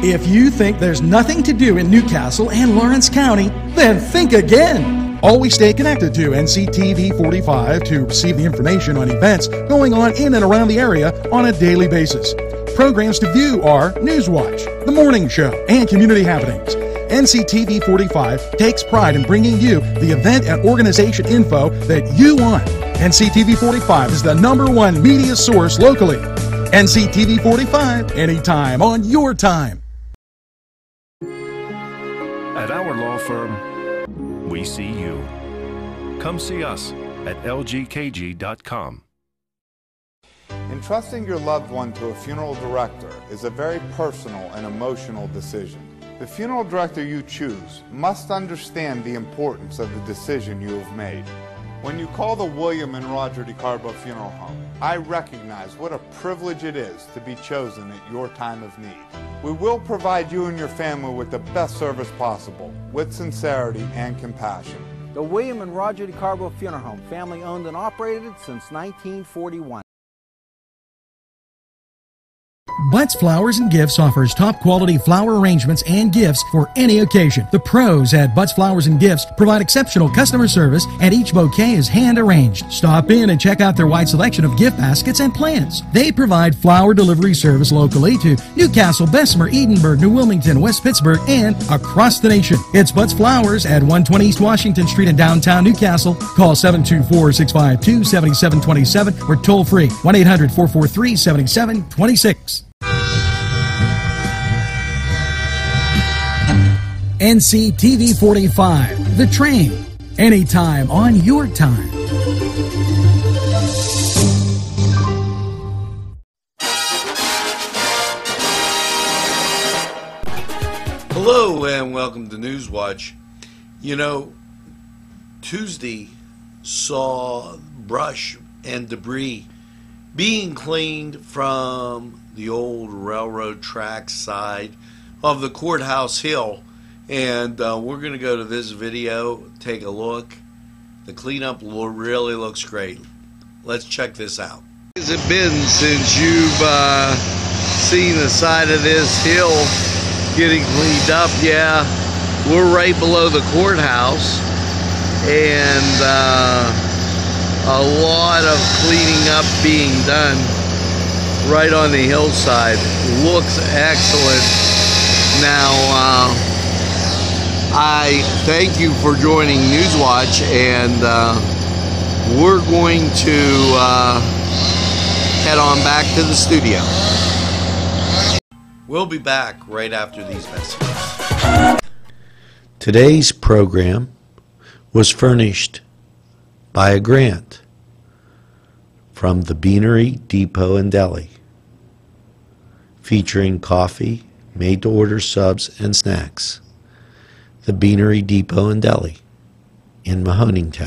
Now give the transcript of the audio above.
If you think there's nothing to do in Newcastle and Lawrence County, then think again. Always stay connected to NCTV 45 to receive the information on events going on in and around the area on a daily basis. Programs to view are Newswatch, The Morning Show, and Community Happenings. NCTV 45 takes pride in bringing you the event and organization info that you want. NCTV 45 is the number one media source locally. NCTV 45, anytime on your time. At our law firm, we see you. Come see us at lgkg.com. Entrusting your loved one to a funeral director is a very personal and emotional decision. The funeral director you choose must understand the importance of the decision you have made. When you call the William and Roger DeCarbo Funeral Home, I recognize what a privilege it is to be chosen at your time of need. We will provide you and your family with the best service possible, with sincerity and compassion. The William and Roger DeCarbo Funeral Home, family owned and operated since 1941. Butz Flowers and Gifts offers top quality flower arrangements and gifts for any occasion. The pros at Butz Flowers and Gifts provide exceptional customer service and each bouquet is hand arranged. Stop in and check out their wide selection of gift baskets and plants. They provide flower delivery service locally to Newcastle, Bessemer, Edinburg, New Wilmington, West Pittsburgh, and across the nation. It's Butz Flowers at 120 East Washington Street in downtown Newcastle. Call 724 652 7727 or toll free 1 800 443 7726. NCTV 45, The Train, anytime on your time. Hello and welcome to Newswatch. You know, Tuesday saw brush and debris being cleaned from the old railroad track side of the courthouse hill and uh, we're going to go to this video, take a look. The cleanup really looks great. Let's check this out. Has it been since you've uh, seen the side of this hill getting cleaned up? Yeah, we're right below the courthouse and uh, a lot of cleaning up being done right on the hillside. Looks excellent. Now, uh, I thank you for joining Newswatch, and uh, we're going to uh, head on back to the studio. We'll be back right after these messages. Today's program was furnished by a grant from the Beanery Depot and Deli, featuring coffee, made to order subs, and snacks the Beanery Depot and Deli in Mahoningtown.